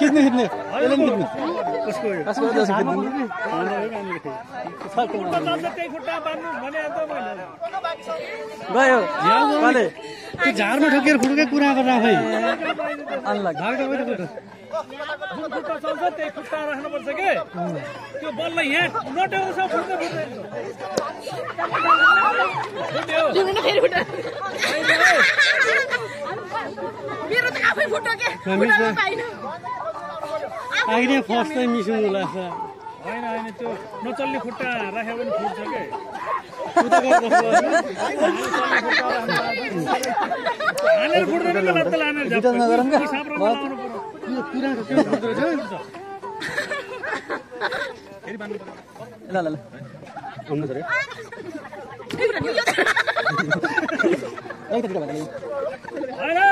खिच्नु खिच्नु यसले पनि खिच्नु गयो। त्यो झारमा ठोकेर खुड्कै कुरा गरेर खै? खुट्टा जुन खुट्टा चल्छ त्यही खुट्टा राख्नुपर्छ के? त्यो बललाई यहाँ नटेको छ फुट्यो। मेरो त आफै फुट्यो के? आइने फर्स्ट चाहिँ मिसुङ लाग्छ होइन होइन त्यो नचल्ने खुट्टा राख्यो भने फुट्छ के हानेर फुट्दैन लत्त लानेर। ल ल ल आउनु होइन,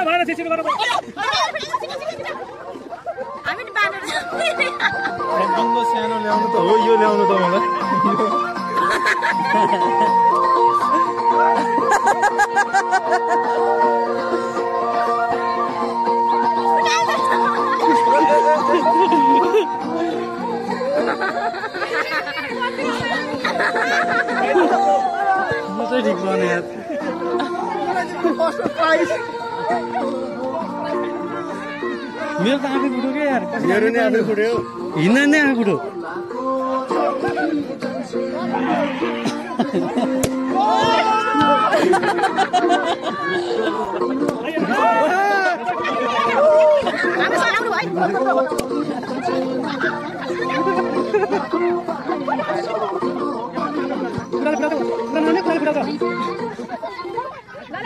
सानो ल्याउनु त हो यो ल्याउनु त मलाई यो चाहिँ ठिक भएन यार। मेरो त आफै फुट्यो क्या यार मेरो नि आफै फुट्यो हिँड्दा नै आफै फुट्यो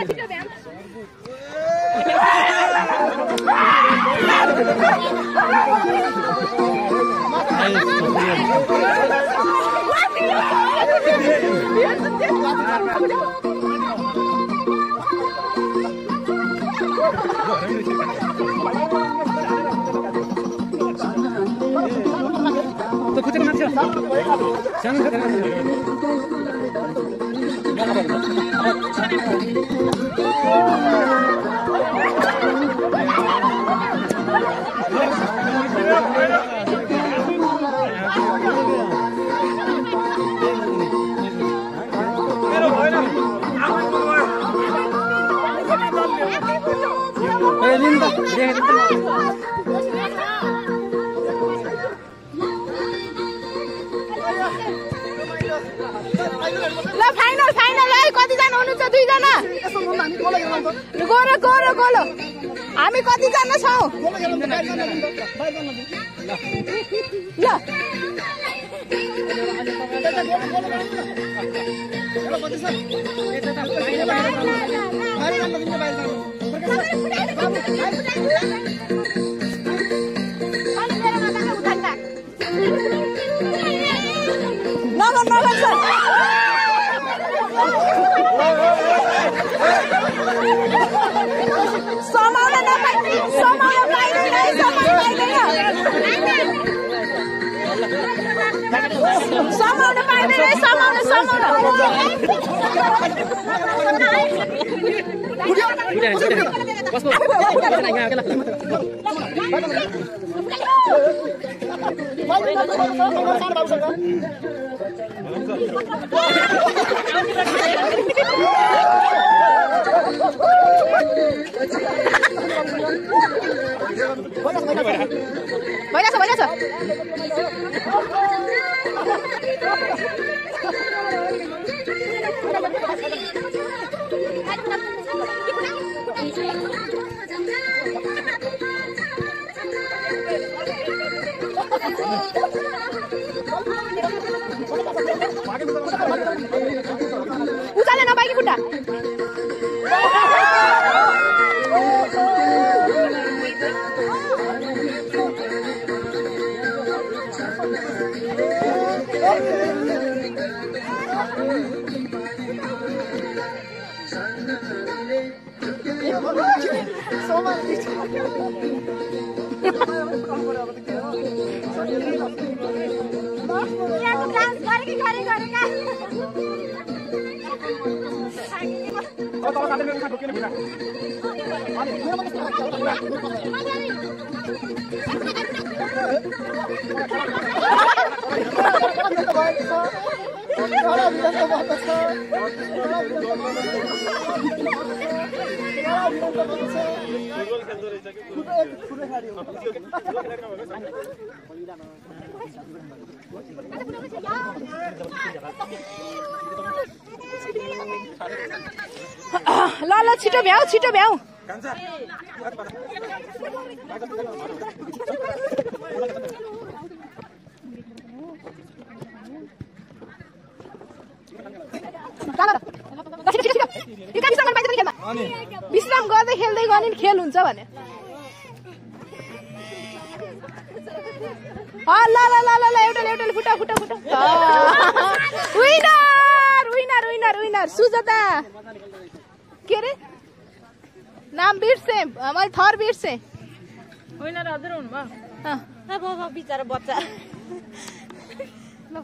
हामी खुट्टाको मान्छे सानो खुट्टाको मान्छे ए लिनु त देखेको त ल फाइनल फाइनल है कतिजना हुनुहुन्छ दुईजना गोरो गोरो गोलो हामी कतिजना छौँ ल नगर नगर सर समाउन नपाइ समाउन पाइँदैन समाउन पाइँदैन समाउन समाउन भइरहेछ भइरहेछ उचाले नपाइ कि खुट्टा। यहाँको डान्स गरेकै गरे गरेका ल ल छिटो भ्याउ छिटो भ्याउ कहाँ गयो? ल, छिटो, छिटो, छिटो। यो कहाँ विश्राम गर्नु पाइन्छ नि खेलमा? विश्राम गर्दै खेल्दै गयो भने खेल हुन्छ भने। ल ल ल ल ल एउटाले एउटाले फुटा फुटा फुटा winner winner winner winner Sujata. के अरे नाम बिर्से मैले थर बिर्से। होइन र हजुर हुनुभयो। बिचरा बच्चा। ल।